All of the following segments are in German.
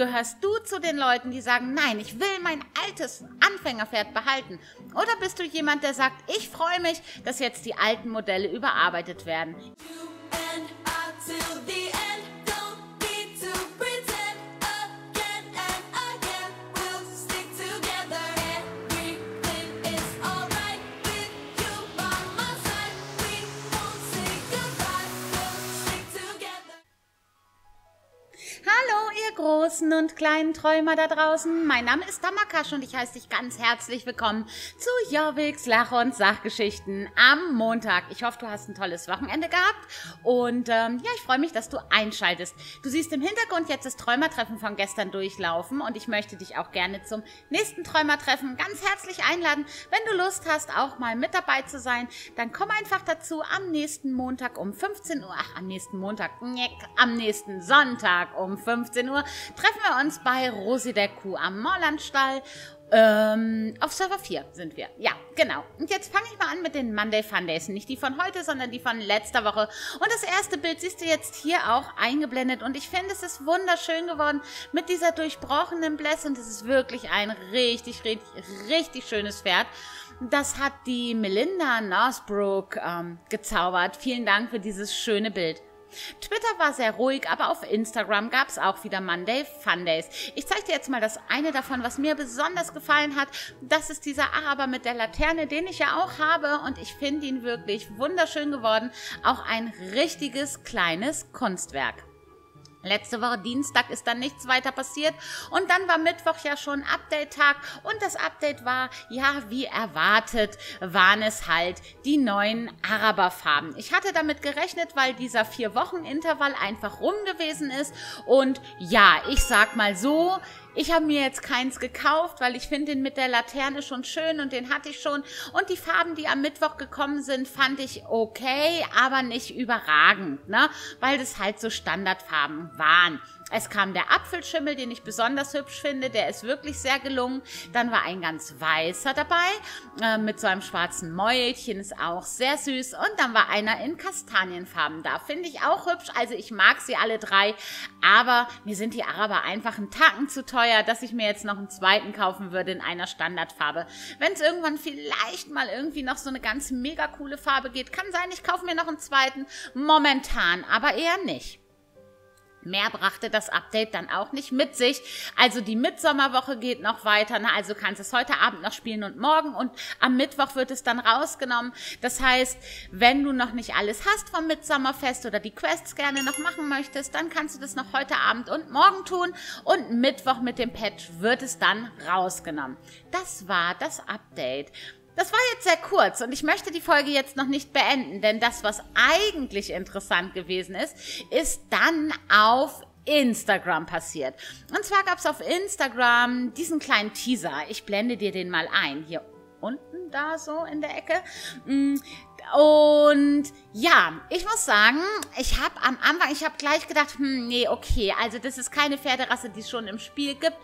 Gehörst du zu den Leuten, die sagen, nein, ich will mein altes Anfängerpferd behalten? Oder bist du jemand, der sagt, ich freue mich, dass jetzt die alten Modelle überarbeitet werden? Großen und kleinen Träumer da draußen. Mein Name ist Tamakasch und ich heiße dich ganz herzlich willkommen zu Jorviks Lach- und Sachgeschichten am Montag. Ich hoffe, du hast ein tolles Wochenende gehabt und ähm, ja, ich freue mich, dass du einschaltest. Du siehst im Hintergrund jetzt das Träumertreffen von gestern durchlaufen und ich möchte dich auch gerne zum nächsten Träumertreffen ganz herzlich einladen. Wenn du Lust hast, auch mal mit dabei zu sein, dann komm einfach dazu am nächsten Montag um 15 Uhr. Ach, am nächsten Montag, am nächsten Sonntag um 15 Uhr treffen wir uns bei Rosi der Kuh am Morlandstall. Ähm, auf Server 4 sind wir. Ja, genau. Und jetzt fange ich mal an mit den Monday Fundays. Nicht die von heute, sondern die von letzter Woche. Und das erste Bild siehst du jetzt hier auch eingeblendet. Und ich finde, es ist wunderschön geworden mit dieser durchbrochenen Blässe. Und es ist wirklich ein richtig, richtig, richtig schönes Pferd. Das hat die Melinda Northbrook ähm, gezaubert. Vielen Dank für dieses schöne Bild. Twitter war sehr ruhig, aber auf Instagram gab es auch wieder Monday Fundays. Ich zeige dir jetzt mal das eine davon, was mir besonders gefallen hat. Das ist dieser Araber mit der Laterne, den ich ja auch habe und ich finde ihn wirklich wunderschön geworden. Auch ein richtiges kleines Kunstwerk. Letzte Woche Dienstag ist dann nichts weiter passiert. Und dann war Mittwoch ja schon Update-Tag. Und das Update war, ja, wie erwartet, waren es halt die neuen Araberfarben. Ich hatte damit gerechnet, weil dieser vier Wochen Intervall einfach rum gewesen ist. Und ja, ich sag mal so, ich habe mir jetzt keins gekauft, weil ich finde den mit der Laterne schon schön und den hatte ich schon. Und die Farben, die am Mittwoch gekommen sind, fand ich okay, aber nicht überragend, ne? Weil das halt so Standardfarben waren. Es kam der Apfelschimmel, den ich besonders hübsch finde. Der ist wirklich sehr gelungen. Dann war ein ganz weißer dabei äh, mit so einem schwarzen Mäulchen. Ist auch sehr süß. Und dann war einer in Kastanienfarben da. Finde ich auch hübsch. Also ich mag sie alle drei. Aber mir sind die Araber einfach einen Tacken zu teuer, dass ich mir jetzt noch einen zweiten kaufen würde in einer Standardfarbe. Wenn es irgendwann vielleicht mal irgendwie noch so eine ganz mega coole Farbe geht, kann sein, ich kaufe mir noch einen zweiten. Momentan aber eher nicht. Mehr brachte das Update dann auch nicht mit sich. Also die Mitsommerwoche geht noch weiter. Ne? Also kannst es heute Abend noch spielen und morgen. Und am Mittwoch wird es dann rausgenommen. Das heißt, wenn du noch nicht alles hast vom Mitsommerfest oder die Quests gerne noch machen möchtest, dann kannst du das noch heute Abend und morgen tun. Und Mittwoch mit dem Patch wird es dann rausgenommen. Das war das Update. Das war jetzt sehr kurz und ich möchte die Folge jetzt noch nicht beenden, denn das, was eigentlich interessant gewesen ist, ist dann auf Instagram passiert. Und zwar gab es auf Instagram diesen kleinen Teaser. Ich blende dir den mal ein. Hier unten da so in der Ecke. Und ja, ich muss sagen, ich habe am Anfang, ich habe gleich gedacht, hm, nee, okay, also das ist keine Pferderasse, die es schon im Spiel gibt.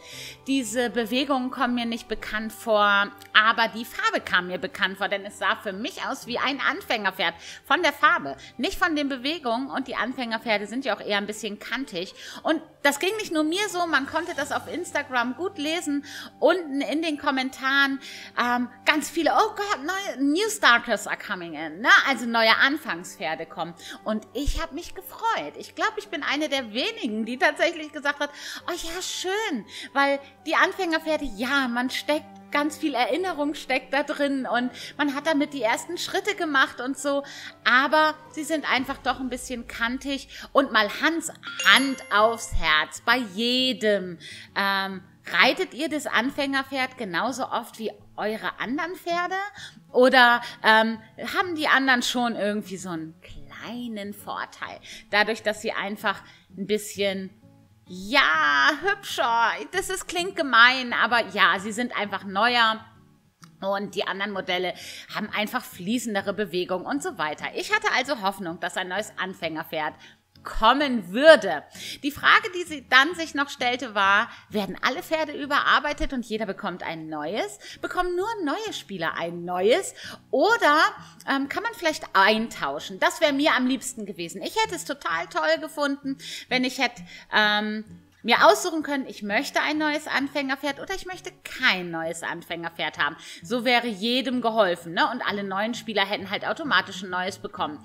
Diese Bewegungen kommen mir nicht bekannt vor, aber die Farbe kam mir bekannt vor, denn es sah für mich aus wie ein Anfängerpferd von der Farbe, nicht von den Bewegungen. Und die Anfängerpferde sind ja auch eher ein bisschen kantig. Und das ging nicht nur mir so, man konnte das auf Instagram gut lesen, unten in den Kommentaren ähm, ganz viele, oh Gott, neue New Starters are coming in ne? also neue Anfangspferde kommen. Und ich habe mich gefreut. Ich glaube, ich bin eine der wenigen, die tatsächlich gesagt hat, oh ja, schön, weil die Anfängerpferde, ja, man steckt ganz viel Erinnerung steckt da drin und man hat damit die ersten Schritte gemacht und so, aber sie sind einfach doch ein bisschen kantig und mal Hans Hand aufs Herz bei jedem. Ähm, reitet ihr das Anfängerpferd genauso oft wie eure anderen Pferde? Oder ähm, haben die anderen schon irgendwie so einen kleinen Vorteil? Dadurch, dass sie einfach ein bisschen ja, hübscher. Das ist, klingt gemein, aber ja, sie sind einfach neuer. Und die anderen Modelle haben einfach fließendere Bewegung und so weiter. Ich hatte also Hoffnung, dass ein neues Anfängerpferd kommen würde. Die Frage, die sie dann sich noch stellte, war, werden alle Pferde überarbeitet und jeder bekommt ein neues? Bekommen nur neue Spieler ein neues? Oder ähm, kann man vielleicht eintauschen? Das wäre mir am liebsten gewesen. Ich hätte es total toll gefunden, wenn ich hätte... Ähm, mir aussuchen können, ich möchte ein neues Anfängerpferd oder ich möchte kein neues Anfängerpferd haben. So wäre jedem geholfen, ne? Und alle neuen Spieler hätten halt automatisch ein neues bekommen.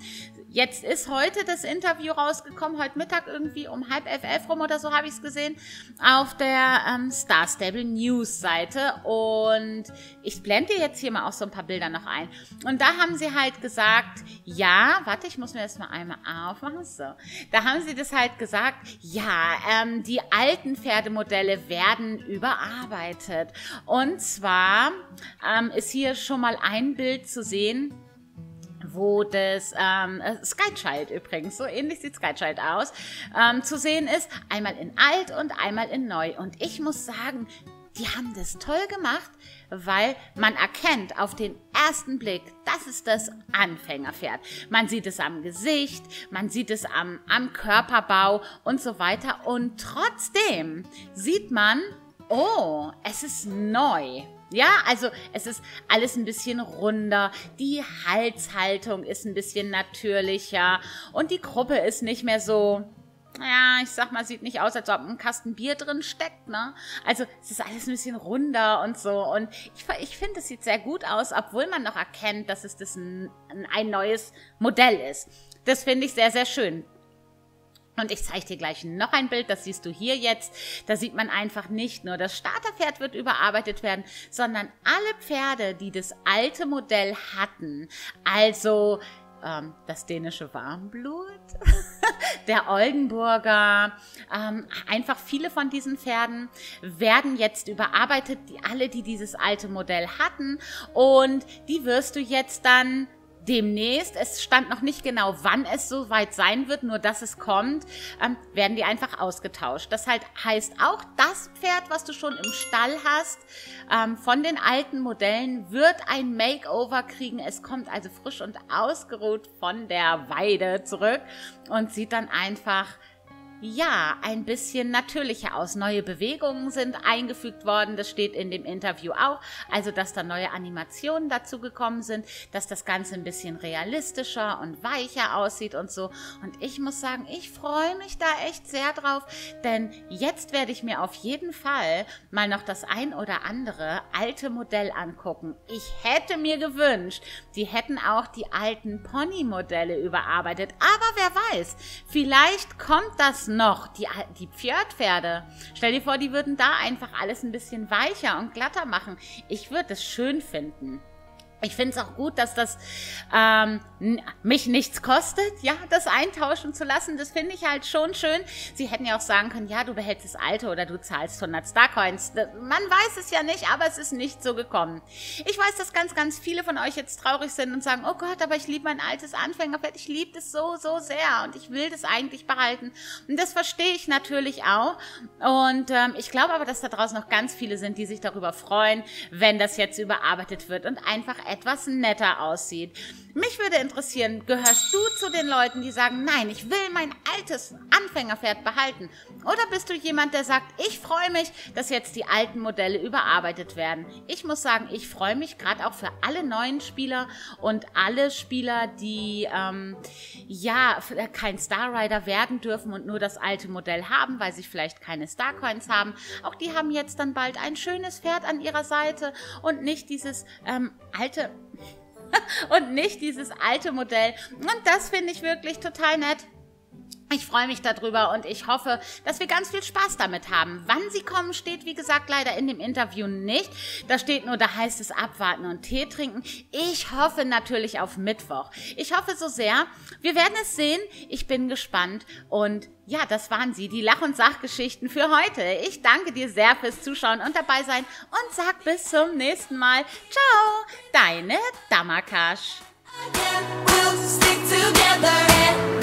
Jetzt ist heute das Interview rausgekommen, heute Mittag irgendwie um halb elf, elf rum oder so habe ich es gesehen, auf der ähm, Star Stable News Seite. Und ich blende jetzt hier mal auch so ein paar Bilder noch ein. Und da haben sie halt gesagt, ja, warte, ich muss mir das mal einmal aufmachen. So, da haben sie das halt gesagt, ja, ähm, die alten Pferdemodelle werden überarbeitet. Und zwar ähm, ist hier schon mal ein Bild zu sehen wo das ähm, äh, Skychild übrigens, so ähnlich sieht Skychild aus, ähm, zu sehen ist. Einmal in alt und einmal in neu. Und ich muss sagen, die haben das toll gemacht, weil man erkennt auf den ersten Blick, das ist das Anfängerpferd. Man sieht es am Gesicht, man sieht es am, am Körperbau und so weiter. Und trotzdem sieht man, oh, es ist neu. Ja, also es ist alles ein bisschen runder, die Halshaltung ist ein bisschen natürlicher und die Gruppe ist nicht mehr so, ja, ich sag mal, sieht nicht aus, als ob ein Kasten Bier drin steckt, ne? Also es ist alles ein bisschen runder und so und ich, ich finde, es sieht sehr gut aus, obwohl man noch erkennt, dass es das ein, ein neues Modell ist. Das finde ich sehr, sehr schön. Und ich zeige dir gleich noch ein Bild, das siehst du hier jetzt. Da sieht man einfach nicht nur, das Starterpferd wird überarbeitet werden, sondern alle Pferde, die das alte Modell hatten, also ähm, das dänische Warmblut, der Oldenburger, ähm, einfach viele von diesen Pferden werden jetzt überarbeitet, die alle, die dieses alte Modell hatten. Und die wirst du jetzt dann demnächst, es stand noch nicht genau, wann es soweit sein wird, nur dass es kommt, ähm, werden die einfach ausgetauscht. Das halt heißt auch, das Pferd, was du schon im Stall hast, ähm, von den alten Modellen, wird ein Makeover kriegen. Es kommt also frisch und ausgeruht von der Weide zurück und sieht dann einfach ja, ein bisschen natürlicher aus. Neue Bewegungen sind eingefügt worden, das steht in dem Interview auch. Also, dass da neue Animationen dazu gekommen sind, dass das Ganze ein bisschen realistischer und weicher aussieht und so. Und ich muss sagen, ich freue mich da echt sehr drauf, denn jetzt werde ich mir auf jeden Fall mal noch das ein oder andere alte Modell angucken. Ich hätte mir gewünscht, die hätten auch die alten Pony-Modelle überarbeitet. Aber wer weiß, vielleicht kommt das noch? Die, die Pferdpferde. Stell dir vor, die würden da einfach alles ein bisschen weicher und glatter machen. Ich würde es schön finden. Ich finde es auch gut, dass das ähm, mich nichts kostet, ja, das eintauschen zu lassen. Das finde ich halt schon schön. Sie hätten ja auch sagen können, ja, du behältst das alte oder du zahlst 100 Starcoins. Man weiß es ja nicht, aber es ist nicht so gekommen. Ich weiß, dass ganz, ganz viele von euch jetzt traurig sind und sagen, oh Gott, aber ich liebe mein altes Anfängerpferd. Ich liebe das so, so sehr und ich will das eigentlich behalten. Und das verstehe ich natürlich auch. Und ähm, ich glaube aber, dass da draußen noch ganz viele sind, die sich darüber freuen, wenn das jetzt überarbeitet wird und einfach etwas netter aussieht. Mich würde interessieren, gehörst du zu den Leuten, die sagen, nein, ich will mein altes Anfängerpferd behalten? Oder bist du jemand, der sagt, ich freue mich, dass jetzt die alten Modelle überarbeitet werden? Ich muss sagen, ich freue mich gerade auch für alle neuen Spieler und alle Spieler, die ähm, ja kein Star Rider werden dürfen und nur das alte Modell haben, weil sie vielleicht keine Starcoins haben. Auch die haben jetzt dann bald ein schönes Pferd an ihrer Seite und nicht dieses ähm, alte und nicht dieses alte Modell. Und das finde ich wirklich total nett. Ich freue mich darüber und ich hoffe, dass wir ganz viel Spaß damit haben. Wann sie kommen, steht wie gesagt leider in dem Interview nicht. Da steht nur, da heißt es abwarten und Tee trinken. Ich hoffe natürlich auf Mittwoch. Ich hoffe so sehr. Wir werden es sehen. Ich bin gespannt und ja, das waren sie, die Lach- und Sachgeschichten für heute. Ich danke dir sehr fürs Zuschauen und dabei sein und sag bis zum nächsten Mal. Ciao, deine we'll